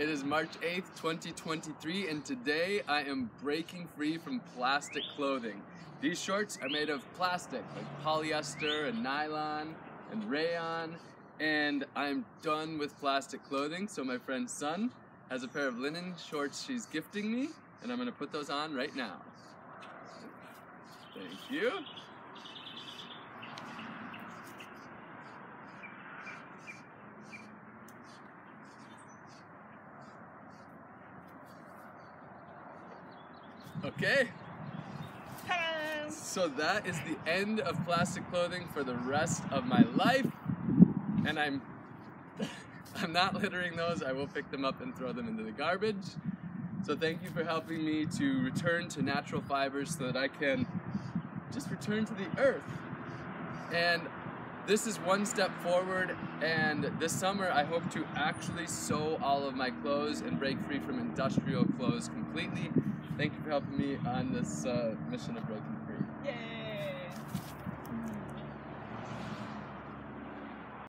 It is March 8th, 2023, and today I am breaking free from plastic clothing. These shorts are made of plastic, like polyester and nylon and rayon, and I'm done with plastic clothing. So my friend Sun has a pair of linen shorts she's gifting me, and I'm gonna put those on right now. Thank you. Okay. So that is the end of plastic clothing for the rest of my life. And I'm I'm not littering those. I will pick them up and throw them into the garbage. So thank you for helping me to return to natural fibers so that I can just return to the earth. And this is one step forward and this summer I hope to actually sew all of my clothes and break free from industrial clothes completely. Thank you for helping me on this uh, mission of breaking free. Yay!